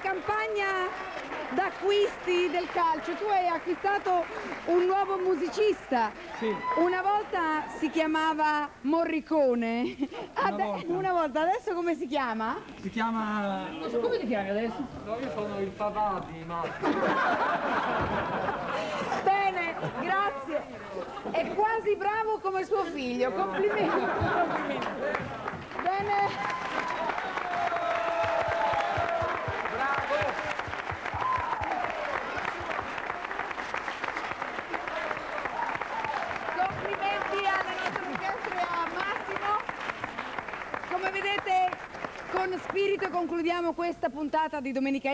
campagna d'acquisti del calcio tu hai acquistato un nuovo musicista. Sì. Una volta si chiamava Morricone. Ade- volta. una volta, adesso come si chiama? Si chiama... Come ti chiami adesso? No, io sono il papà di Marco. Bene, grazie. È quasi bravo come suo figlio. Complimenti. Con spirito concludiamo questa puntata di Domenica